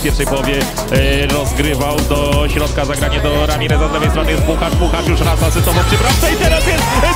w pierwszej połowie e, rozgrywał do środka zagranie do Ramireza z lewej strony jest Buchasz, Buchasz już raz asystował przy bramce i teraz jest e,